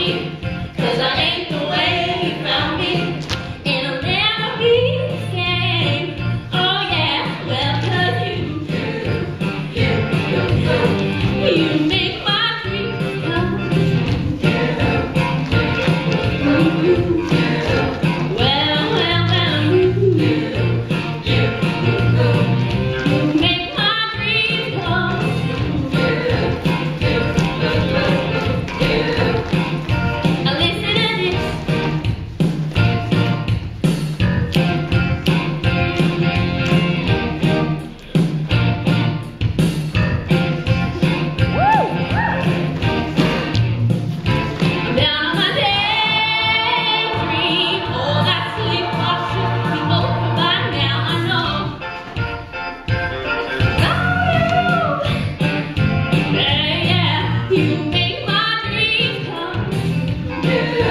you. give